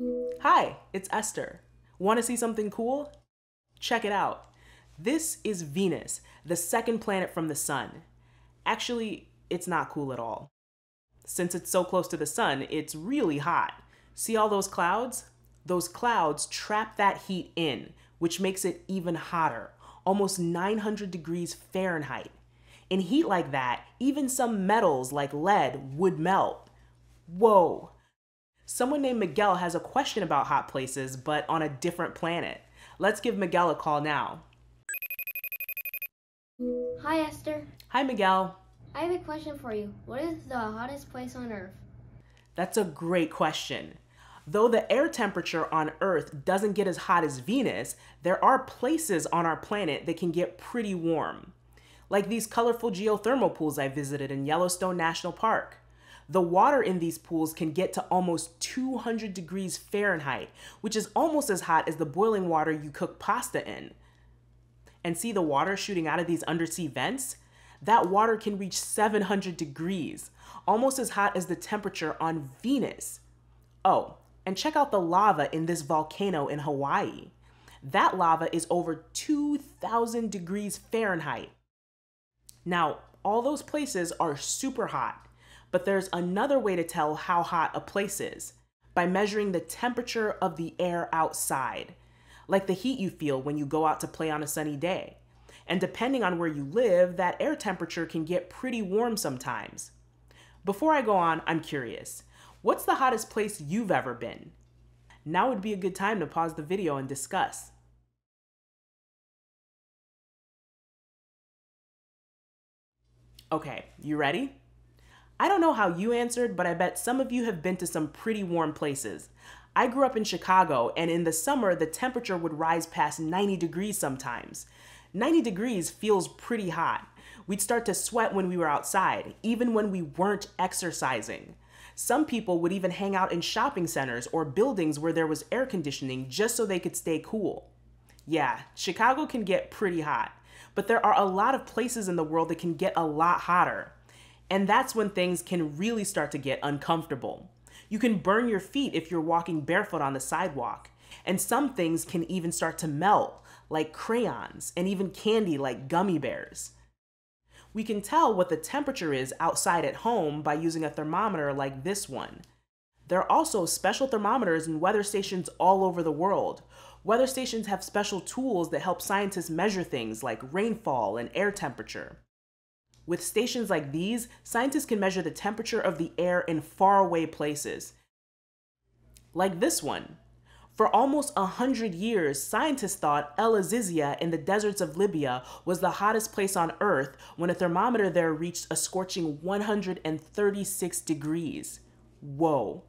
Hi, it's Esther. Want to see something cool? Check it out. This is Venus, the second planet from the Sun. Actually, it's not cool at all. Since it's so close to the Sun, it's really hot. See all those clouds? Those clouds trap that heat in, which makes it even hotter, almost 900 degrees Fahrenheit. In heat like that, even some metals like lead would melt. Whoa. Someone named Miguel has a question about hot places, but on a different planet. Let's give Miguel a call now. Hi, Esther. Hi, Miguel. I have a question for you. What is the hottest place on Earth? That's a great question. Though the air temperature on Earth doesn't get as hot as Venus, there are places on our planet that can get pretty warm. Like these colorful geothermal pools I visited in Yellowstone National Park. The water in these pools can get to almost 200 degrees Fahrenheit, which is almost as hot as the boiling water you cook pasta in. And see the water shooting out of these undersea vents? That water can reach 700 degrees, almost as hot as the temperature on Venus. Oh, and check out the lava in this volcano in Hawaii. That lava is over 2,000 degrees Fahrenheit. Now, all those places are super hot, but there's another way to tell how hot a place is by measuring the temperature of the air outside, like the heat you feel when you go out to play on a sunny day. And depending on where you live, that air temperature can get pretty warm sometimes. Before I go on, I'm curious. What's the hottest place you've ever been? Now would be a good time to pause the video and discuss. Okay, you ready? I don't know how you answered, but I bet some of you have been to some pretty warm places. I grew up in Chicago, and in the summer, the temperature would rise past 90 degrees sometimes. 90 degrees feels pretty hot. We'd start to sweat when we were outside, even when we weren't exercising. Some people would even hang out in shopping centers or buildings where there was air conditioning just so they could stay cool. Yeah, Chicago can get pretty hot, but there are a lot of places in the world that can get a lot hotter. And that's when things can really start to get uncomfortable. You can burn your feet if you're walking barefoot on the sidewalk. And some things can even start to melt, like crayons, and even candy like gummy bears. We can tell what the temperature is outside at home by using a thermometer like this one. There are also special thermometers in weather stations all over the world. Weather stations have special tools that help scientists measure things like rainfall and air temperature. With stations like these, scientists can measure the temperature of the air in faraway places. Like this one. For almost a hundred years, scientists thought El Azizia in the deserts of Libya was the hottest place on Earth when a thermometer there reached a scorching 136 degrees. Whoa.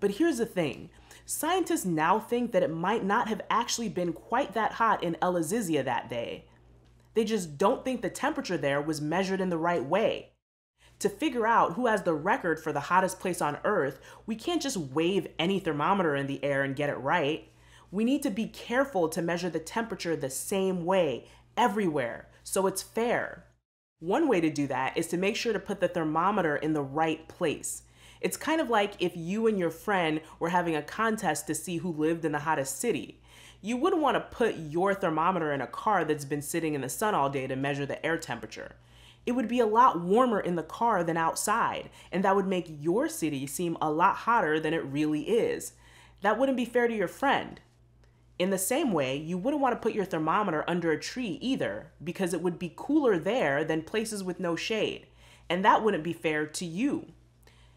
But here's the thing. Scientists now think that it might not have actually been quite that hot in El Azizia that day. They just don't think the temperature there was measured in the right way. To figure out who has the record for the hottest place on Earth, we can't just wave any thermometer in the air and get it right. We need to be careful to measure the temperature the same way everywhere so it's fair. One way to do that is to make sure to put the thermometer in the right place. It's kind of like if you and your friend were having a contest to see who lived in the hottest city. You wouldn't want to put your thermometer in a car that's been sitting in the sun all day to measure the air temperature. It would be a lot warmer in the car than outside, and that would make your city seem a lot hotter than it really is. That wouldn't be fair to your friend. In the same way, you wouldn't want to put your thermometer under a tree either, because it would be cooler there than places with no shade, and that wouldn't be fair to you.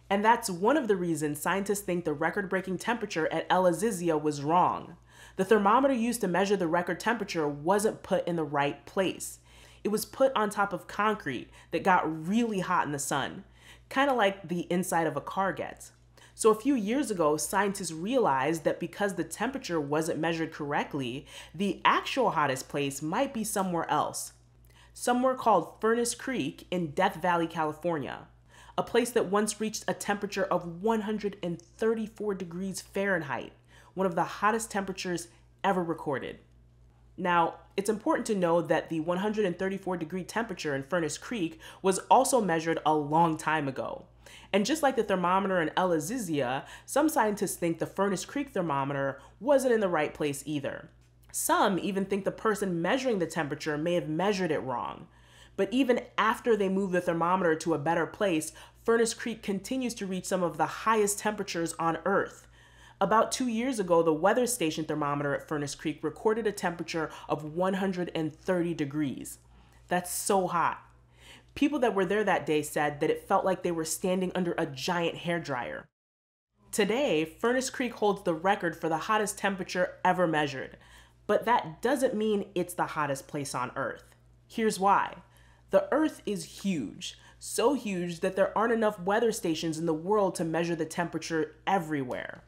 And that's one of the reasons scientists think the record breaking temperature at El Azizia was wrong. The thermometer used to measure the record temperature wasn't put in the right place. It was put on top of concrete that got really hot in the sun, kind of like the inside of a car gets. So, a few years ago, scientists realized that because the temperature wasn't measured correctly, the actual hottest place might be somewhere else. Somewhere called Furnace Creek in Death Valley, California, a place that once reached a temperature of 134 degrees Fahrenheit one of the hottest temperatures ever recorded. Now, it's important to know that the 134 degree temperature in Furnace Creek was also measured a long time ago. And just like the thermometer in El Azizia, some scientists think the Furnace Creek thermometer wasn't in the right place either. Some even think the person measuring the temperature may have measured it wrong. But even after they move the thermometer to a better place, Furnace Creek continues to reach some of the highest temperatures on Earth. About two years ago, the weather station thermometer at Furnace Creek recorded a temperature of 130 degrees. That's so hot. People that were there that day said that it felt like they were standing under a giant hair dryer. Today, Furnace Creek holds the record for the hottest temperature ever measured, but that doesn't mean it's the hottest place on Earth. Here's why. The Earth is huge, so huge that there aren't enough weather stations in the world to measure the temperature everywhere.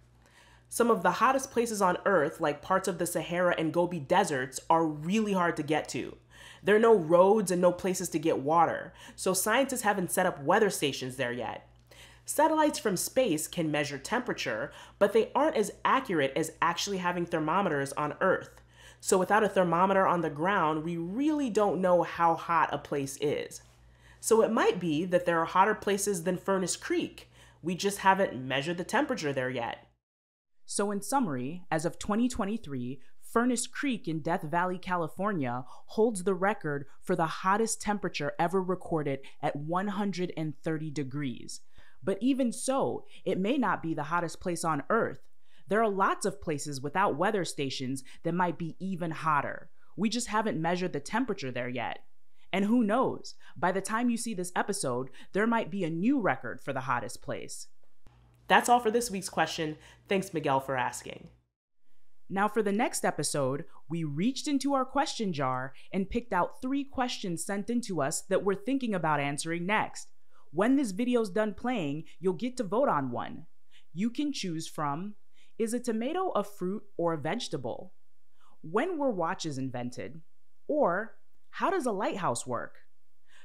Some of the hottest places on Earth, like parts of the Sahara and Gobi deserts, are really hard to get to. There are no roads and no places to get water, so scientists haven't set up weather stations there yet. Satellites from space can measure temperature, but they aren't as accurate as actually having thermometers on Earth. So without a thermometer on the ground, we really don't know how hot a place is. So it might be that there are hotter places than Furnace Creek. We just haven't measured the temperature there yet. So, in summary, as of 2023, Furnace Creek in Death Valley, California holds the record for the hottest temperature ever recorded at 130 degrees. But even so, it may not be the hottest place on Earth. There are lots of places without weather stations that might be even hotter. We just haven't measured the temperature there yet. And who knows, by the time you see this episode, there might be a new record for the hottest place. That's all for this week's question. Thanks, Miguel, for asking. Now, for the next episode, we reached into our question jar and picked out three questions sent in to us that we're thinking about answering next. When this video's done playing, you'll get to vote on one. You can choose from is a tomato a fruit or a vegetable? When were watches invented? Or how does a lighthouse work?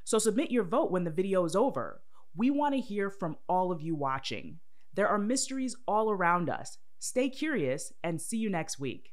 So submit your vote when the video is over. We want to hear from all of you watching. There are mysteries all around us. Stay curious and see you next week.